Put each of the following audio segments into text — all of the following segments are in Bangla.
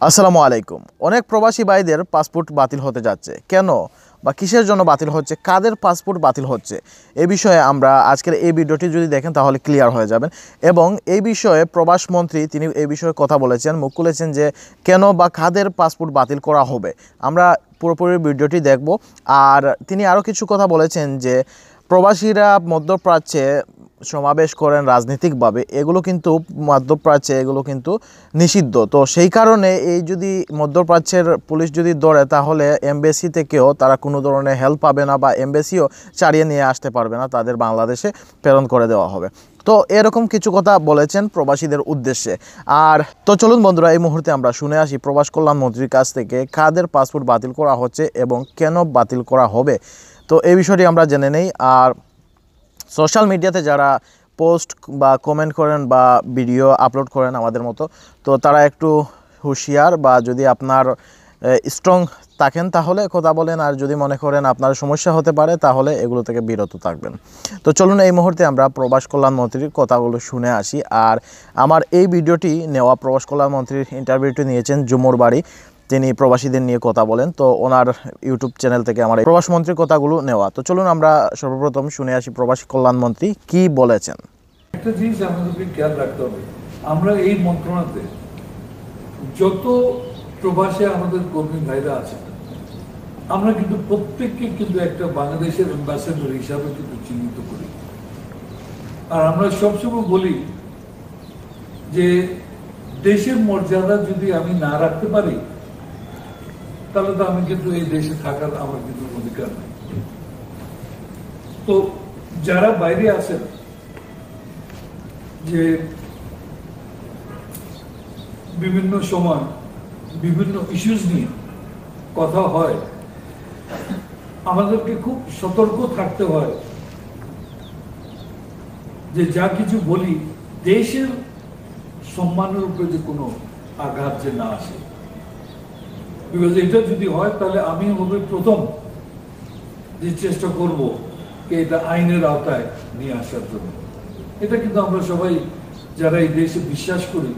আসসালামু আলাইকুম। অনেক প্রবাসী ভাইদের পাসপোর্ট বাতিল হতে যাচ্ছে। কেন? বা কিসের জন্য বাতিল হচ্ছে? কাদের পাসপোর্ট বাতিল হচ্ছে? এ বিষয়ে আমরা আজকের এই ভিডিওটি যদি দেখেন তাহলে ক্লিয়ার হয়ে যাবেন। এবং এই বিষয়ে প্রবাস মন্ত্রী তিনি এই বিষয়ে কথা বলেছেন, মুখ খুলেছেন যে কেন বা কাদের পাসপোর্ট বাতিল করা হবে। আমরা পুরোপুরি ভিডিওটি দেখব। আর তিনি আরও কিছু কথা বলেছেন যে প্রবাসীরা মধ্যপ্রাচ্যে সমাবেশ করেন রাজনৈতিকভাবে, এগুলো কিন্তু মধ্যপ্রাচ্যে, এগুলো কিন্তু নিষিদ্ধ। তো সেই কারণে এই যদি মধ্যপ্রাচ্যের পুলিশ যদি ধরে, তাহলে এমবেসি থেকেও তারা কোনো ধরনের হেল্প পাবে না বা এমবেসিও চালিয়ে নিয়ে আসতে পারবে না, তাদের বাংলাদেশে প্রেরণ করে দেওয়া হবে। তো এরকম কিছু কথা বলেছেন প্রবাসীদের উদ্দেশ্যে। আর তো চলুন বন্ধুরা, এই মুহূর্তে আমরা শুনে আসি প্রবাস কল্যাণ মন্ত্রীর কাছ থেকে, কাদের পাসপোর্ট বাতিল করা হচ্ছে এবং কেন বাতিল করা হবে? তো এই বিষয়টি আমরা জেনে নেই। আর সোশ্যাল মিডিয়াতে যারা পোস্ট বা কমেন্ট করেন বা ভিডিও আপলোড করেন আমাদের মতো, তো তারা একটু হুঁশিয়ার বা যদি আপনার স্ট্রং থাকেন তাহলে কথা বলেন, আর যদি মনে করেন আপনার সমস্যা হতে পারে তাহলে এগুলো থেকে বিরত থাকবেন। তো চলুন এই মুহূর্তে আমরা প্রবাস কল্যাণ মন্ত্রীর কথাগুলো শুনে আসি, আর আমার এই ভিডিওটি নেওয়া প্রবাস কল্যাণ মন্ত্রীর ইন্টারভিউটি নিয়েছেন জুমুর বাড়ি তিনি প্রবাসীদের নিয়ে কথা বলেন। তো ওনার ইউটিউব চ্যানেল থেকে আমার প্রবাস মন্ত্রীর কথাগুলো নেওয়া। তো চলুন আমরা সর্বপ্রথম শুনে আসি প্রবাসী কল্যাণ মন্ত্রী কি বলেছেন। একটা জিনিস আমাদেরকে খেয়াল রাখতে হবে। আমরা এই মন্ত্রণাতে যত প্রবাসে আমাদের কর্মী ভাইরা আছেন আমরা কিন্তু প্রত্যেককে কিন্তু একটা বাংলাদেশের অ্যাম্বাসেডর হিসাবে কিন্তু চিহ্নিত করি। আর আমরা সবসময় বলি যে দেশের মর্যাদা যদি আমি না রাখতে পারি তাহলে তো আমি কিন্তু এই দেশে থাকার আমার কিন্তু অধিকার নেই। তো যারা বাইরে আছেন, যে বিভিন্ন সময় বিভিন্ন ইস্যুস নিয়ে কথা হয়, আমাদেরকে খুব সতর্ক থাকতে হয় যে যা কিছু বলি, দেশের সম্মানের উপরে যে কোনো আঘাত যে না আসে বিকজ এটা যদি হয়, তাহলে আমি হবে প্রথম যে চেষ্টা করব যে এটা আইনের আওতায় নিয়ে আসার জন্য। এটা কিন্তু আমরা সবাই যারা এই দেশে বিশ্বাস করি,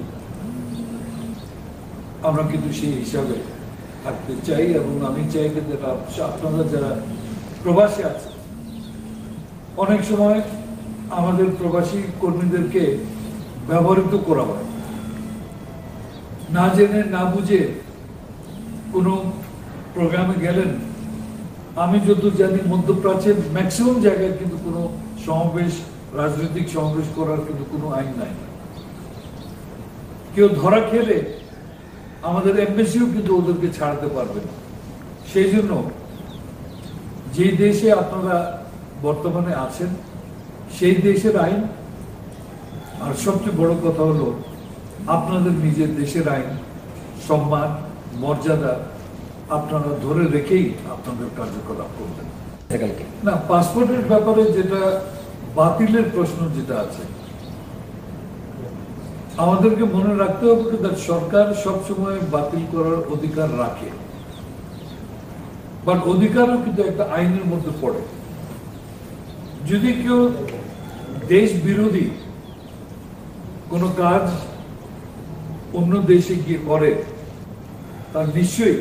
আমরা কিন্তু সেই হিসাবে থাকতে চাই এবং আমি চাই যে আপনারা যারা প্রবাসী আছে অনেক সময় আমাদের প্রবাসী কর্মীদেরকে ব্যবহৃত করা হয়। না জেনে, না বুঝে কোনো প্রোগ্রামে গেলেন। আমি যত জানি মধ্যপ্রাচ্যের ম্যাক্সিমাম জায়গায় কিন্তু কোনো সমাবেশ, রাজনৈতিক সমাবেশ করার কিন্তু কোনো আইন নাই। কেউ ধরা খেলে আমাদের এমবেসিও কিন্তু ওদেরকে ছাড়তে পারবে না। সেই জন্য যে দেশে আপনারা বর্তমানে আছেন, সেই দেশের আইন, আর সবচেয়ে বড় কথা হলো, আপনাদের নিজের দেশের আইন, সম্মান মর্যাদা আপনারা ধরে রেখেই আপনাদের কার্যকলাপ করবেন। না পাসপোর্টের ব্যাপারে যেটা বাতিলের প্রশ্ন যেটা আছে আমাদেরকে মনে রাখতে হবে সরকার সবসময় বাতিল করার অধিকার রাখে। বাট অধিকারও কিন্তু একটা আইনের মধ্যে পড়ে। যদি কেউ দেশ বিরোধী কোন কাজ অন্য দেশে গিয়ে করে তার নিশ্চয়ই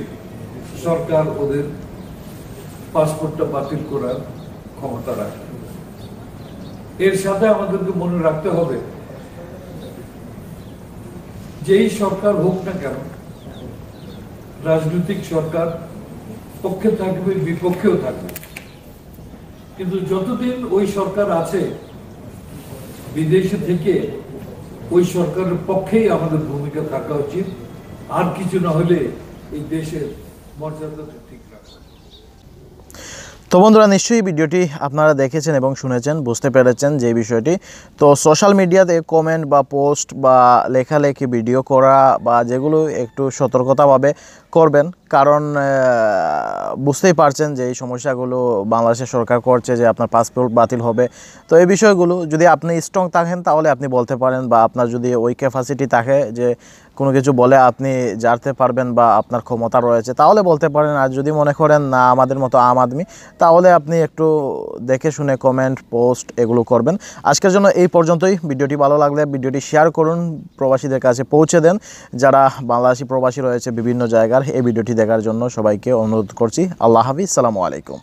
সরকার ওদের পাসপোর্টটা বাতিল করার ক্ষমতা রাখে। এর সাথে আমাদেরকে মনে রাখতে হবে, যেই সরকার হোক না কেন, রাজনৈতিক সরকার পক্ষে থাকবে, বিপক্ষেও থাকবে। কিন্তু যতদিন ওই সরকার আছে, বিদেশে থেকে ওই সরকারের পক্ষেই আমাদের ভূমিকা থাকা উচিত। আর কিছু না হলে এই দেশের মর্যাদাকে ঠিক রাখা তো বন্ধুরা, নিশ্চয়ই ভিডিওটি আপনারা দেখেছেন এবং শুনেছেন, বুঝতে পেরেছেন যে বিষয়টি। তো সোশ্যাল মিডিয়াতে কমেন্ট বা পোস্ট বা লেখালেখি ভিডিও করা বা যেগুলো একটু সতর্কতাভাবে করবেন কারণ বুঝতেই পারছেন যে এই সমস্যাগুলো বাংলাদেশের সরকার করছে যে আপনার পাসপোর্ট বাতিল হবে। তো এই বিষয়গুলো যদি আপনি স্ট্রং থাকেন, তাহলে আপনি বলতে পারেন বা আপনার যদি ওই ক্যাপাসিটি থাকে যে কোনো কিছু বলে আপনি জানতে পারবেন বা আপনার ক্ষমতা রয়েছে, তাহলে বলতে পারেন। আর যদি মনে করেন, না, আমাদের মতো আম আদমি তাহলে আপনি একটু দেখে শুনে কমেন্ট পোস্ট এগুলো করবেন। আজকের জন্য এই পর্যন্তই। ভিডিওটি ভালো লাগলে ভিডিওটি শেয়ার করুন। প্রবাসীদের কাছে পৌঁছে দেন। যারা বাংলাদেশি প্রবাসী রয়েছে বিভিন্ন জায়গার, এই ভিডিওটি দেখার জন্য সবাইকে অনুরোধ করছি। আল্লাহ হাফিজ সালামু আলাইকুম।